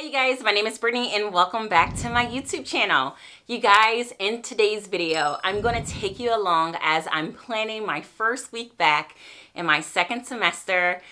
Hi you guys, my name is Brittany and welcome back to my YouTube channel. You guys, in today's video, I'm to take you along as I'm planning my first week back in my second semester.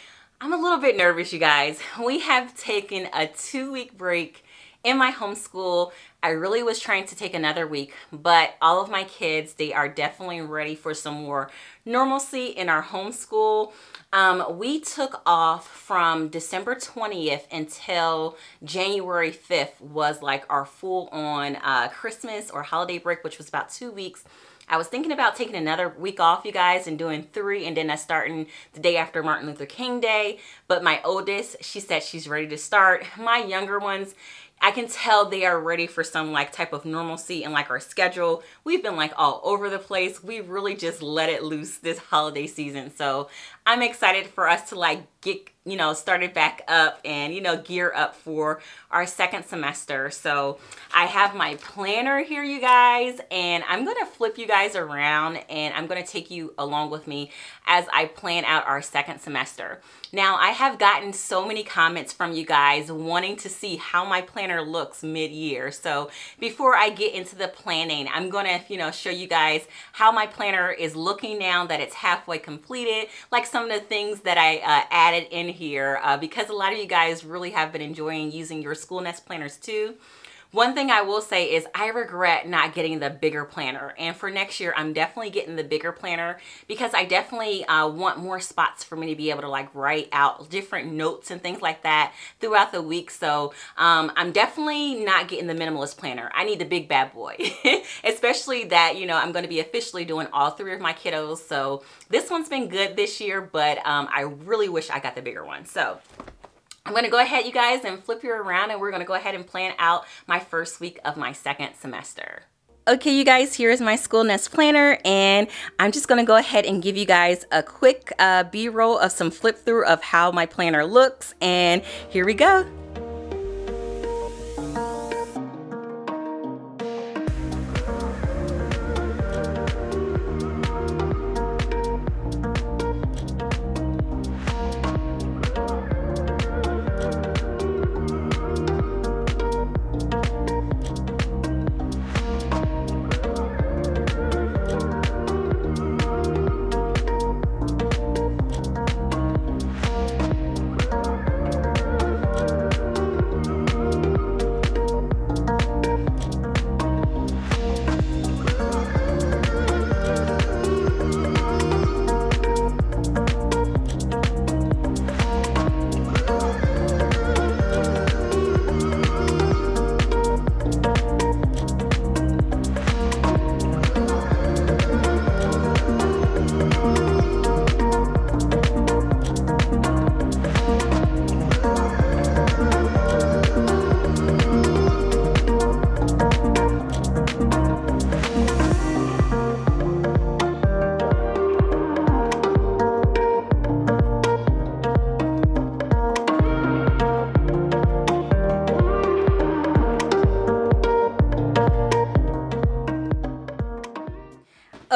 I'm a little bit nervous, you guys. We have taken a two week break in my homeschool. I really was trying to take another week, but all of my kids, they are definitely ready for some more normalcy in our homeschool. Um, we took off from December 20th until January 5th was like our full on uh, Christmas or holiday break, which was about two weeks. I was thinking about taking another week off, you guys, and doing three, and then I starting the day after Martin Luther King Day. But my oldest, she said she's ready to start. My younger ones, I can tell they are ready for some like type of normalcy and like our schedule. We've been like all over the place. We really just let it loose this holiday season. So I'm excited for us to like get you know started back up and you know gear up for our second semester. So i have my planner here you guys and i'm gonna flip you guys around and i'm gonna take you along with me as i plan out our second semester. Now i have gotten so many comments from you guys wanting to see how my planner looks mid-year. So before i get into the planning i'm gonna you know show you guys how my planner is looking now that it's halfway completed like some of the things that i uh, added in here uh, because a lot of you guys really have been enjoying using your school nest planners too. One thing I will say is I regret not getting the bigger planner. And for next year, I'm definitely getting the bigger planner because I definitely uh, want more spots for me to be able to like write out different notes and things like that throughout the week. So um, I'm definitely not getting the minimalist planner. I need the big bad boy, especially that, you know, I'm going to be officially doing all three of my kiddos. So this one's been good this year, but um, I really wish I got the bigger one. So I'm gonna go ahead, you guys, and flip you around and we're gonna go ahead and plan out my first week of my second semester. Okay, you guys, here's my school nest planner, and I'm just gonna go ahead and give you guys a quick uh, B-roll of some flip through of how my planner looks, and here we go.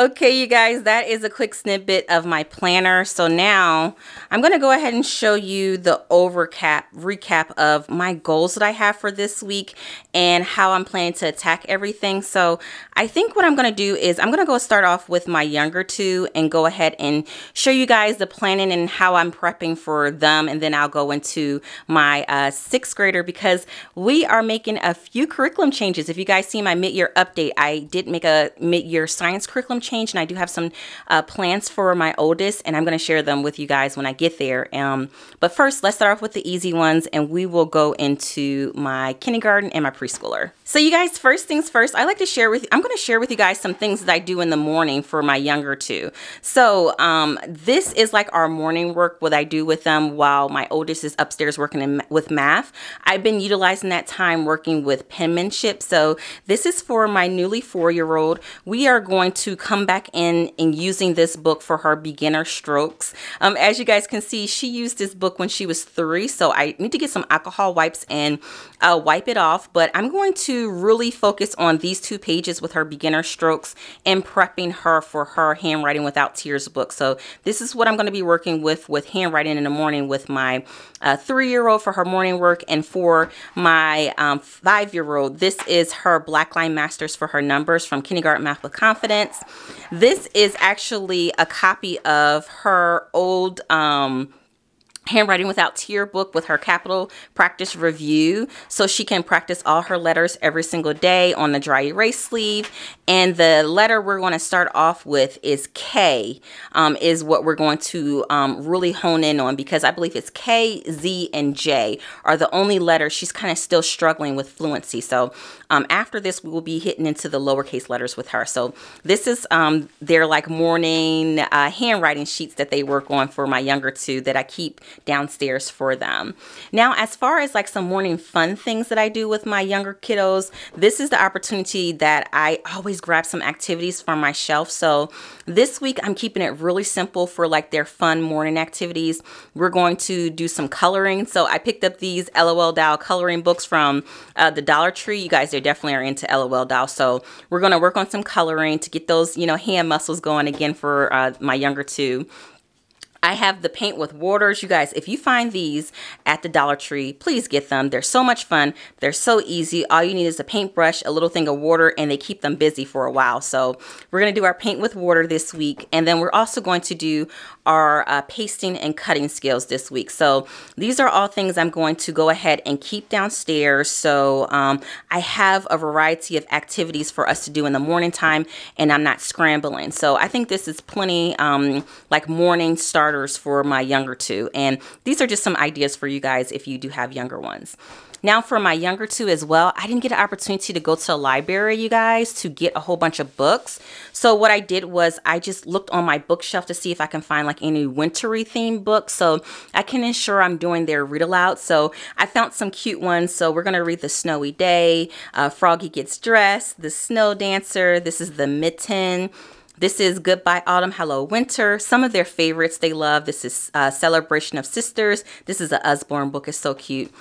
Okay, you guys, that is a quick snippet of my planner. So now I'm going to go ahead and show you the overcap recap of my goals that I have for this week and how I'm planning to attack everything. So I think what I'm going to do is I'm going to go start off with my younger two and go ahead and show you guys the planning and how I'm prepping for them. And then I'll go into my uh, sixth grader because we are making a few curriculum changes. If you guys see my mid-year update, I did make a mid-year science curriculum change and I do have some uh, plans for my oldest and I'm going to share them with you guys when I get there. Um, but first, let's start off with the easy ones and we will go into my kindergarten and my preschooler. So you guys, first things first, I like to share with you, I'm going to share with you guys some things that I do in the morning for my younger two. So um, this is like our morning work, what I do with them while my oldest is upstairs working in, with math. I've been utilizing that time working with penmanship. So this is for my newly four-year-old. We are going to come back in and using this book for her beginner strokes. Um, as you guys can see, she used this book when she was three, so I need to get some alcohol wipes and uh, wipe it off, but I'm going to really focus on these two pages with her beginner strokes and prepping her for her handwriting without tears book. So this is what I'm going to be working with with handwriting in the morning with my uh, three-year-old for her morning work and for my um, five-year-old, this is her Blackline Masters for her numbers from Kindergarten Math with Confidence. This is actually a copy of her old um, Handwriting Without Tear book with her capital practice review so she can practice all her letters every single day on the dry erase sleeve. And the letter we're going to start off with is K, um, is what we're going to um, really hone in on because I believe it's K, Z, and J are the only letters she's kind of still struggling with fluency. So um, after this, we will be hitting into the lowercase letters with her. So this is um, their like morning uh, handwriting sheets that they work on for my younger two that I keep downstairs for them. Now, as far as like some morning fun things that I do with my younger kiddos, this is the opportunity that I always grab some activities from my shelf. So this week I'm keeping it really simple for like their fun morning activities. We're going to do some coloring. So I picked up these LOL Doll coloring books from uh, the Dollar Tree. You guys, they definitely are into LOL Doll. So we're going to work on some coloring to get those, you know, hand muscles going again for uh, my younger two. I have the paint with waters. You guys, if you find these at the Dollar Tree, please get them. They're so much fun. They're so easy. All you need is a paintbrush, a little thing of water, and they keep them busy for a while. So we're going to do our paint with water this week. And then we're also going to do our uh, pasting and cutting skills this week. So these are all things I'm going to go ahead and keep downstairs. So um, I have a variety of activities for us to do in the morning time and I'm not scrambling. So I think this is plenty um, like morning start starters for my younger two. And these are just some ideas for you guys if you do have younger ones. Now for my younger two as well, I didn't get an opportunity to go to a library, you guys, to get a whole bunch of books. So what I did was I just looked on my bookshelf to see if I can find like any wintry themed books so I can ensure I'm doing their read aloud. So I found some cute ones. So we're going to read The Snowy Day, uh, Froggy Gets Dressed, The Snow Dancer. This is The Mitten. This is Goodbye Autumn, Hello Winter. Some of their favorites they love. This is uh, Celebration of Sisters. This is a Usborne book. It's so cute.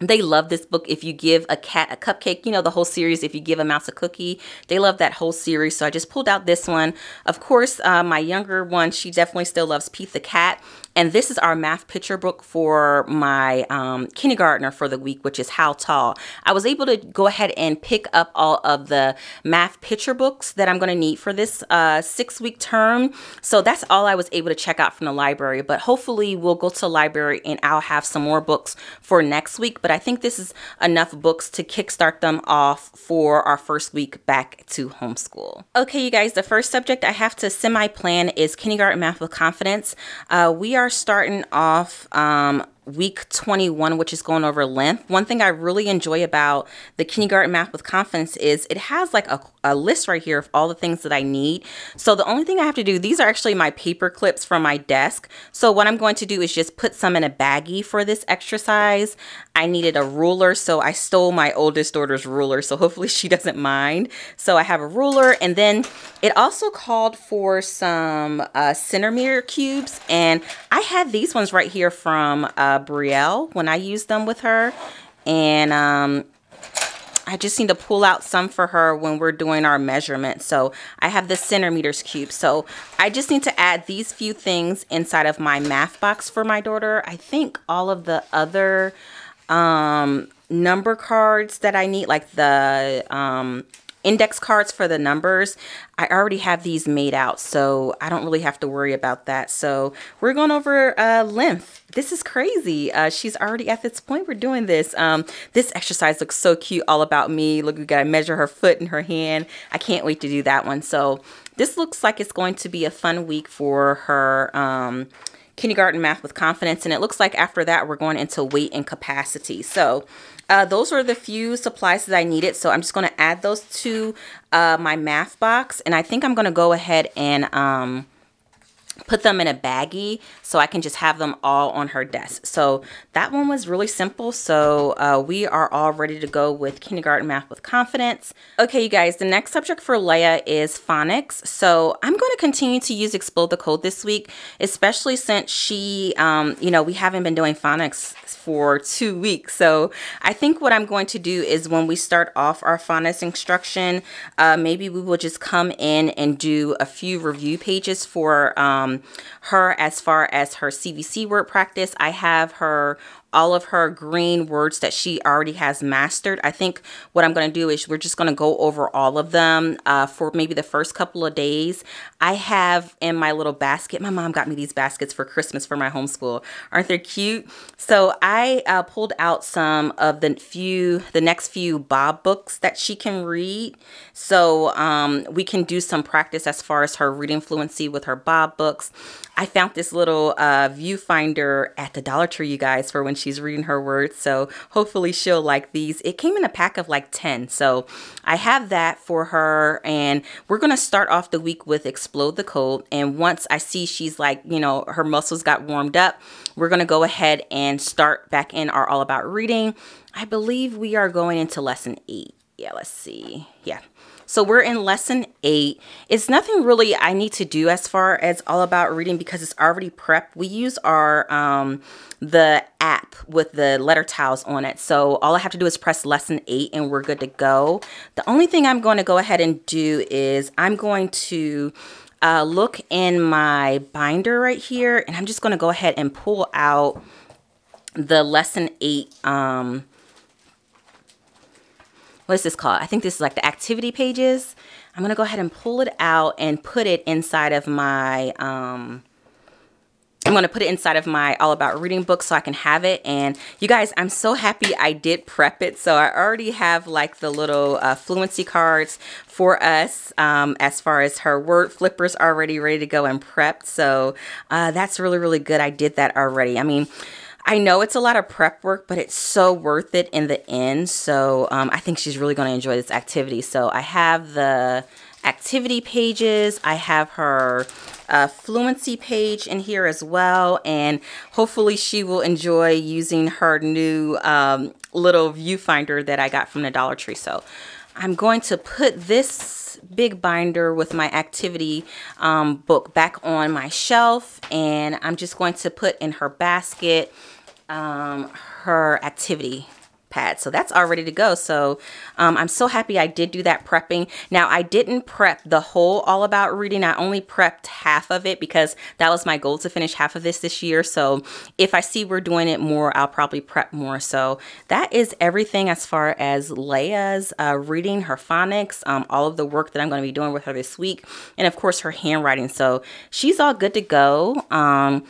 They love this book. If you give a cat a cupcake, you know, the whole series, if you give a mouse a cookie, they love that whole series. So I just pulled out this one. Of course, uh, my younger one, she definitely still loves Pete the Cat. And this is our math picture book for my um, kindergartner for the week, which is How Tall. I was able to go ahead and pick up all of the math picture books that I'm going to need for this uh, six week term. So that's all I was able to check out from the library. But hopefully we'll go to the library and I'll have some more books for next week. But I think this is enough books to kickstart them off for our first week back to homeschool. Okay, you guys, the first subject I have to semi-plan is kindergarten math with confidence. Uh, we are starting off um, week 21, which is going over length. One thing I really enjoy about the kindergarten math with confidence is it has like a, a list right here of all the things that I need. So the only thing I have to do, these are actually my paper clips from my desk. So what I'm going to do is just put some in a baggie for this exercise. I needed a ruler, so I stole my oldest daughter's ruler. So hopefully she doesn't mind. So I have a ruler and then it also called for some uh, centimeter cubes. And I had these ones right here from uh, Brielle when I used them with her. And um, I just need to pull out some for her when we're doing our measurement. So I have the centimeters cube. So I just need to add these few things inside of my math box for my daughter. I think all of the other um, number cards that I need, like the um, index cards for the numbers. I already have these made out, so I don't really have to worry about that. So we're going over uh, length. This is crazy. Uh, she's already at this point. We're doing this. Um, this exercise looks so cute, all about me. Look, we got to measure her foot and her hand. I can't wait to do that one. So this looks like it's going to be a fun week for her um, kindergarten math with confidence. And it looks like after that, we're going into weight and capacity. So uh, those are the few supplies that I needed. So I'm just going to add those to uh, my math box. And I think I'm going to go ahead and um, put them in a baggie so I can just have them all on her desk. So that one was really simple. So uh, we are all ready to go with kindergarten math with confidence. Okay, you guys, the next subject for Leia is phonics. So I'm going to continue to use Explode the Code this week, especially since she, um, you know, we haven't been doing phonics for two weeks. So I think what I'm going to do is when we start off our phonics instruction, uh, maybe we will just come in and do a few review pages for um, Um, her as far as her CVC word practice. I have her all of her green words that she already has mastered. I think what I'm going to do is we're just going to go over all of them uh, for maybe the first couple of days. I have in my little basket, my mom got me these baskets for Christmas for my homeschool. Aren't they cute? So I uh, pulled out some of the few, the next few Bob books that she can read. So um, we can do some practice as far as her reading fluency with her Bob books. I found this little uh, viewfinder at the Dollar Tree, you guys, for when she's reading her words. So hopefully she'll like these. It came in a pack of like 10. So I have that for her. And we're going to start off the week with Explode the Code. And once I see she's like, you know, her muscles got warmed up, we're going to go ahead and start back in our All About Reading. I believe we are going into lesson eight. Yeah, let's see. Yeah. So we're in lesson eight. It's nothing really I need to do as far as all about reading because it's already prepped. We use our um, the app with the letter tiles on it. So all I have to do is press lesson eight and we're good to go. The only thing I'm going to go ahead and do is I'm going to uh, look in my binder right here and I'm just going to go ahead and pull out the lesson eight um, what is this called? I think this is like the activity pages. I'm to go ahead and pull it out and put it inside of my, um, I'm to put it inside of my All About Reading book so I can have it. And you guys, I'm so happy I did prep it. So I already have like the little uh, fluency cards for us um, as far as her word flippers already ready to go and prepped. So uh, that's really, really good. I did that already. I mean, I know it's a lot of prep work, but it's so worth it in the end. So um, I think she's really going to enjoy this activity. So I have the activity pages. I have her uh, fluency page in here as well. And hopefully she will enjoy using her new um, little viewfinder that I got from the Dollar Tree. So I'm going to put this big binder with my activity um, book back on my shelf. And I'm just going to put in her basket um, her activity pad. So that's all ready to go. So um, I'm so happy I did do that prepping. Now I didn't prep the whole All About Reading. I only prepped half of it because that was my goal to finish half of this this year. So if I see we're doing it more, I'll probably prep more. So that is everything as far as Leia's uh, reading, her phonics, um, all of the work that I'm going to be doing with her this week. And of course her handwriting. So she's all good to go. Um,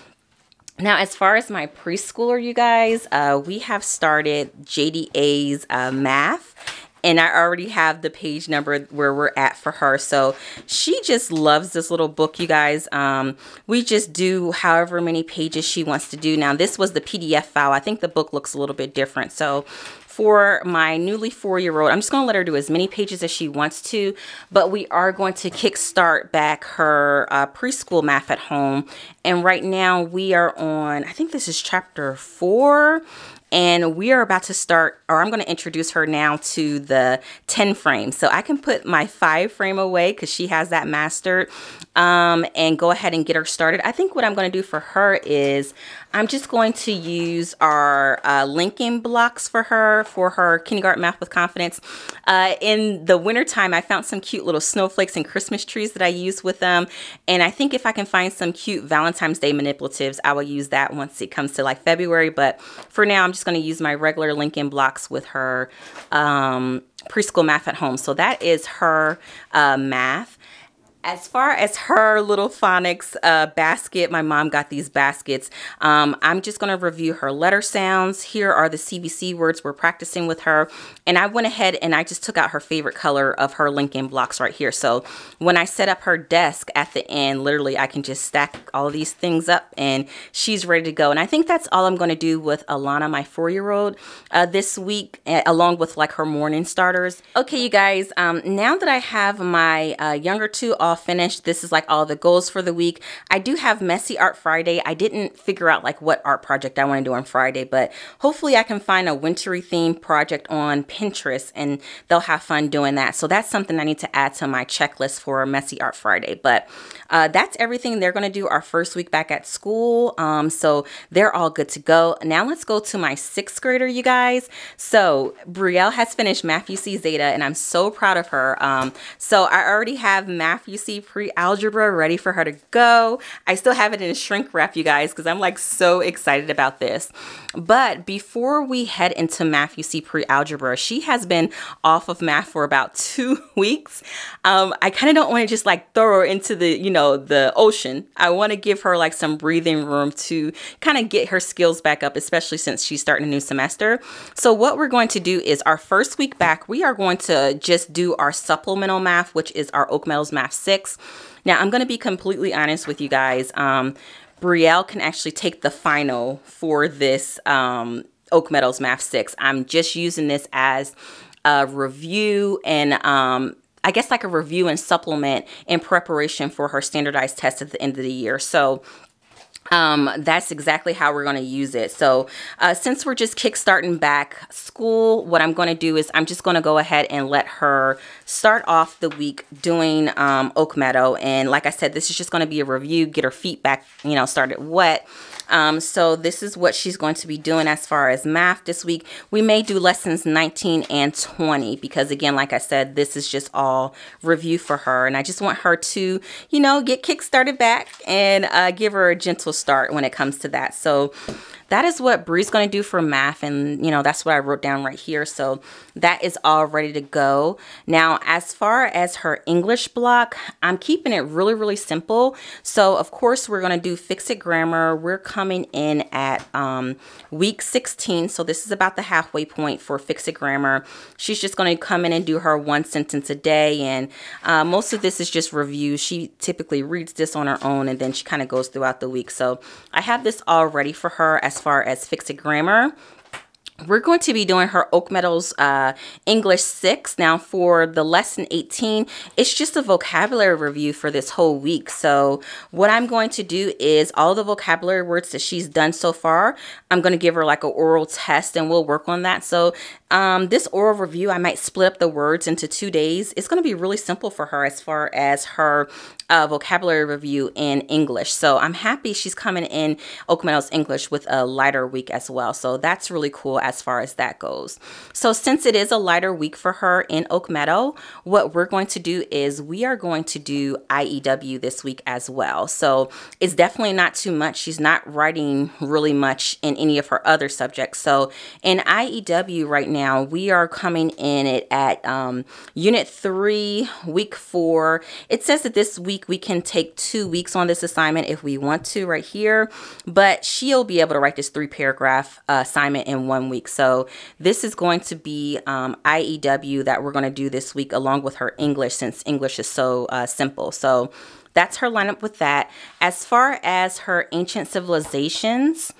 now, as far as my preschooler, you guys, uh, we have started JDA's uh, math and I already have the page number where we're at for her. So she just loves this little book, you guys. Um, we just do however many pages she wants to do. Now, this was the PDF file. I think the book looks a little bit different. So for my newly four-year-old, I'm just going to let her do as many pages as she wants to, but we are going to kickstart back her uh, preschool math at home. And right now we are on, I think this is chapter four and we are about to start or I'm going to introduce her now to the 10 frame so I can put my five frame away because she has that mastered um, and go ahead and get her started. I think what I'm going to do for her is I'm just going to use our uh, linking blocks for her for her kindergarten math with confidence. Uh, in the wintertime I found some cute little snowflakes and Christmas trees that I use with them. And I think if I can find some cute Valentine's Day manipulatives I will use that once it comes to like February. But for now I'm just going to use my regular linking blocks with her um, preschool math at home. So that is her uh, math. As far as her little phonics uh, basket, my mom got these baskets. Um, I'm just going to review her letter sounds. Here are the CVC words we're practicing with her. And I went ahead and I just took out her favorite color of her linking blocks right here. So when I set up her desk at the end, literally I can just stack all these things up and she's ready to go. And I think that's all I'm going to do with Alana, my four-year-old, uh, this week, along with like her morning starters. Okay, you guys, um, now that I have my uh, younger two all all finished. This is like all the goals for the week. I do have Messy Art Friday. I didn't figure out like what art project I want to do on Friday, but hopefully I can find a wintry theme project on Pinterest and they'll have fun doing that. So that's something I need to add to my checklist for Messy Art Friday. But uh, that's everything they're going to do our first week back at school. Um, so they're all good to go. Now let's go to my sixth grader, you guys. So Brielle has finished Math-U-See Zeta and I'm so proud of her. Um, so I already have Math U-See pre-algebra ready for her to go. I still have it in a shrink wrap, you guys, because I'm like so excited about this. But before we head into Math-U-See pre-algebra, she has been off of math for about two weeks. Um, I kind of don't want to just like throw her into the, you know, the ocean. I want to give her like some breathing room to kind of get her skills back up, especially since she's starting a new semester. So what we're going to do is our first week back, we are going to just do our supplemental math, which is our Oak Meadows Math 6. Now, I'm going to be completely honest with you guys. Um, Brielle can actually take the final for this um, Oak Meadows Math 6. I'm just using this as a review and um, I guess like a review and supplement in preparation for her standardized test at the end of the year. So um, that's exactly how we're going to use it. So uh, since we're just kickstarting back school, what I'm going to do is I'm just going to go ahead and let her start off the week doing um, Oak Meadow. And like I said, this is just going to be a review, get her feet back, you know, started wet. Um, so this is what she's going to be doing as far as math this week. We may do lessons 19 and 20 because again, like I said, this is just all review for her. And I just want her to, you know, get kick started back and uh, give her a gentle start when it comes to that. So that is what Bree's going to do for math. And, you know, that's what I wrote down right here. So that is all ready to go. Now, as far as her English block, I'm keeping it really, really simple. So, of course, we're going to do Fix It Grammar. We're coming in at um, week 16. So this is about the halfway point for Fix It Grammar. She's just going to come in and do her one sentence a day. And uh, most of this is just review. She typically reads this on her own and then she kind of goes throughout the week. So I have this all ready for her as far as Fix It Grammar we're going to be doing her Oak Meadows uh, English 6. Now for the lesson 18, it's just a vocabulary review for this whole week. So what I'm going to do is all the vocabulary words that she's done so far, I'm going to give her like an oral test and we'll work on that. So um, this oral review, I might split up the words into two days. It's going to be really simple for her as far as her uh, vocabulary review in English. So I'm happy she's coming in Oak Meadows English with a lighter week as well. So that's really cool as far as that goes. So since it is a lighter week for her in Oak Meadow, what we're going to do is we are going to do IEW this week as well. So it's definitely not too much. She's not writing really much in any of her other subjects. So in IEW right now, we are coming in it at um, Unit 3, Week 4. It says that this week week. We can take two weeks on this assignment if we want to right here, but she'll be able to write this three paragraph uh, assignment in one week. So this is going to be um, IEW that we're going to do this week along with her English since English is so uh, simple. So that's her lineup with that. As far as her ancient civilizations,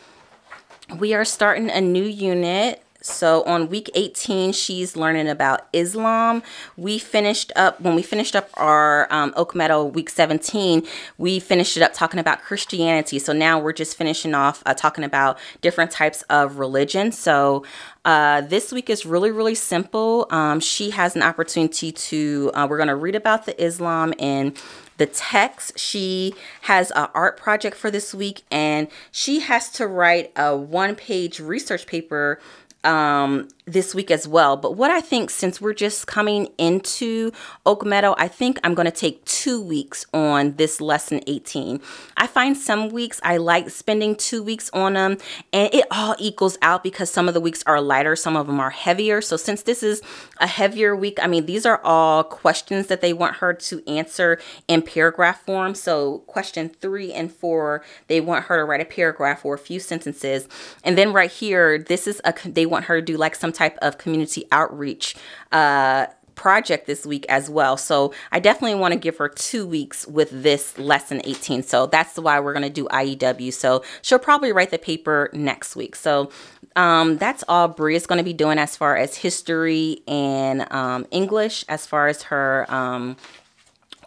we are starting a new unit so on week 18, she's learning about Islam. We finished up, when we finished up our um, Oak Meadow week 17, we finished it up talking about Christianity. So now we're just finishing off uh, talking about different types of religion. So uh, this week is really, really simple. Um, she has an opportunity to, uh, we're going to read about the Islam and the text. She has an art project for this week and she has to write a one page research paper um, this week as well. But what I think, since we're just coming into Oak Meadow, I think I'm going to take two weeks on this lesson 18. I find some weeks I like spending two weeks on them, and it all equals out because some of the weeks are lighter, some of them are heavier. So since this is a heavier week, I mean, these are all questions that they want her to answer in paragraph form. So question three and four, they want her to write a paragraph or a few sentences. And then right here, this is a, they want her to do like some type of community outreach uh, project this week as well. So I definitely want to give her two weeks with this lesson 18. So that's why we're going to do IEW. So she'll probably write the paper next week. So um, that's all Brie is going to be doing as far as history and um, English, as far as her um,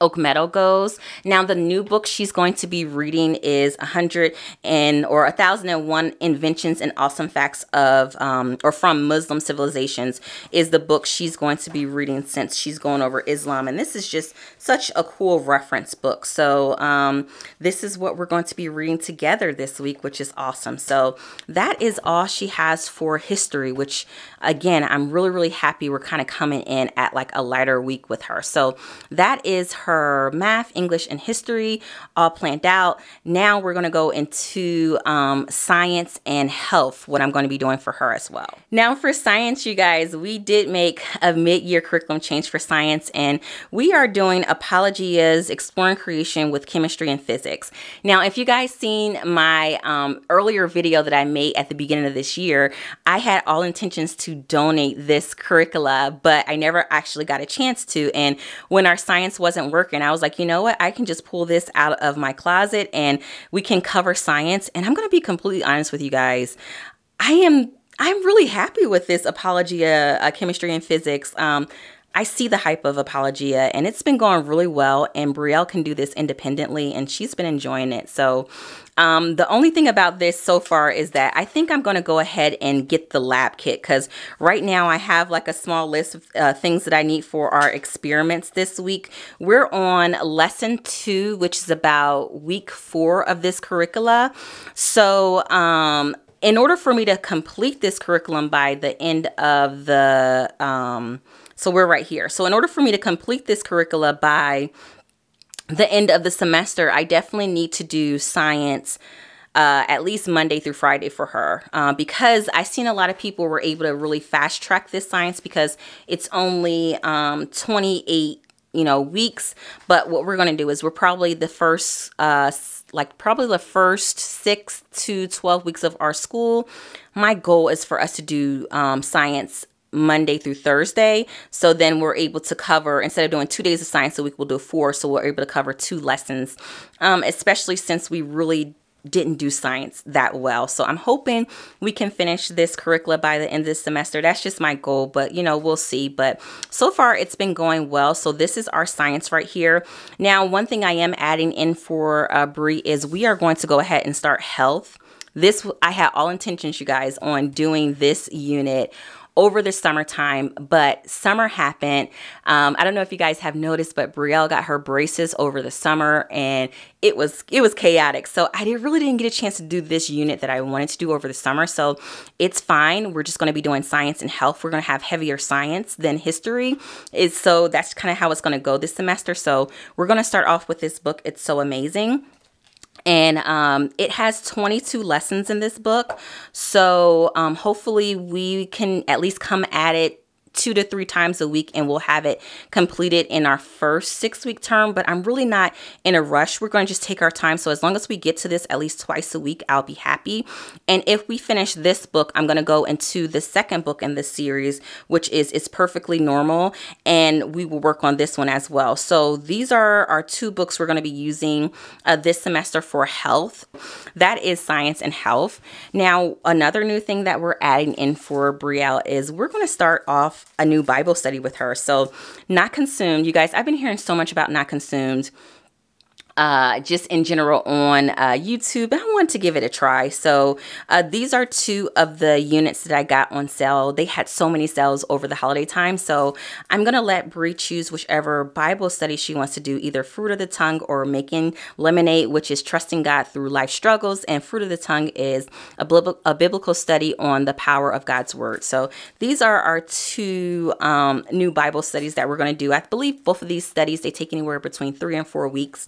Oak Meadow goes. Now the new book she's going to be reading is a hundred and or a thousand and one inventions and awesome facts of um, or from Muslim civilizations is the book she's going to be reading since she's going over Islam and this is just such a cool reference book. So um, this is what we're going to be reading together this week, which is awesome. So that is all she has for history, which again I'm really really happy we're kind of coming in at like a lighter week with her. So that is her her math, English, and history all planned out. Now we're going to go into um, science and health, what I'm going to be doing for her as well. Now for science, you guys, we did make a mid-year curriculum change for science, and we are doing Apologia's Exploring Creation with Chemistry and Physics. Now, if you guys seen my um, earlier video that I made at the beginning of this year, I had all intentions to donate this curricula, but I never actually got a chance to. And when our science wasn't working, work. And I was like, you know what? I can just pull this out of my closet and we can cover science. And I'm going to be completely honest with you guys. I am I'm really happy with this Apologia uh, chemistry and physics. Um, I see the hype of Apologia and it's been going really well and Brielle can do this independently and she's been enjoying it. So um, the only thing about this so far is that I think I'm going to go ahead and get the lab kit because right now I have like a small list of uh, things that I need for our experiments this week. We're on lesson two, which is about week four of this curricula. So um, in order for me to complete this curriculum by the end of the um, so we're right here. So in order for me to complete this curricula by the end of the semester, I definitely need to do science uh, at least Monday through Friday for her. Uh, because I've seen a lot of people were able to really fast track this science because it's only um, 28 you know weeks. But what we're going to do is we're probably the first uh like probably the first six to 12 weeks of our school. My goal is for us to do um, science Monday through Thursday. So then we're able to cover, instead of doing two days of science a week, we'll do four. So we're able to cover two lessons, um, especially since we really didn't do science that well. So I'm hoping we can finish this curricula by the end of this semester. That's just my goal, but you know, we'll see. But so far it's been going well. So this is our science right here. Now, one thing I am adding in for uh, Brie is we are going to go ahead and start health. This, I had all intentions, you guys, on doing this unit over the summertime, but summer happened. Um, I don't know if you guys have noticed, but Brielle got her braces over the summer and it was it was chaotic. So I did, really didn't get a chance to do this unit that I wanted to do over the summer. So it's fine. We're just going to be doing science and health. We're going to have heavier science than history. Is so that's kind of how it's going to go this semester. So we're going to start off with this book. It's so amazing and um, it has 22 lessons in this book. So um, hopefully we can at least come at it two to three times a week and we'll have it completed in our first six week term but i'm really not in a rush. We're going to just take our time. So as long as we get to this at least twice a week i'll be happy. And if we finish this book i'm going to go into the second book in this series which is it's perfectly normal and we will work on this one as well. So these are our two books we're going to be using uh, this semester for health. That is science and health. Now another new thing that we're adding in for brielle is we're going to start off a new Bible study with her. So, Not Consumed, you guys, I've been hearing so much about Not Consumed uh, just in general on uh, YouTube. I want to give it a try. So uh, these are two of the units that I got on sale. They had so many sales over the holiday time. So I'm going to let Brie choose whichever Bible study she wants to do, either Fruit of the Tongue or Making Lemonade, which is Trusting God Through Life Struggles. And Fruit of the Tongue is a, a biblical study on the power of God's Word. So these are our two um, new Bible studies that we're going to do. I believe both of these studies, they take anywhere between three and four weeks.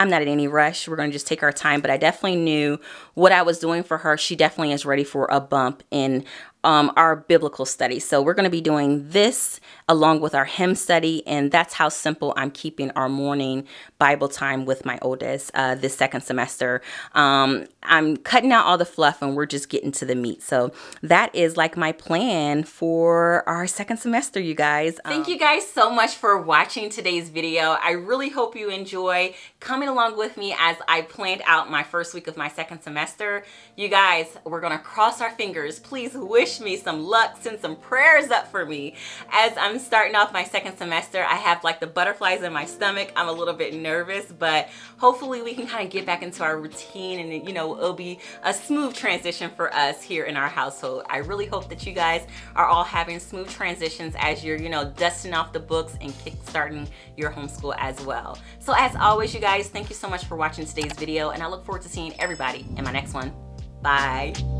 I'm not in any rush. We're going to just take our time. But I definitely knew what I was doing for her. She definitely is ready for a bump in um, our biblical study. So we're going to be doing this along with our hymn study, and that's how simple I'm keeping our morning Bible time with my oldest uh, this second semester. Um, I'm cutting out all the fluff and we're just getting to the meat. So that is like my plan for our second semester, you guys. Thank um, you guys so much for watching today's video. I really hope you enjoy coming along with me as I planned out my first week of my second semester. You guys, we're going to cross our fingers. Please wish wish me some luck, send some prayers up for me as I'm starting off my second semester. I have like the butterflies in my stomach. I'm a little bit nervous, but hopefully we can kind of get back into our routine and you know, it'll be a smooth transition for us here in our household. I really hope that you guys are all having smooth transitions as you're, you know, dusting off the books and kickstarting your homeschool as well. So as always, you guys, thank you so much for watching today's video and I look forward to seeing everybody in my next one. Bye.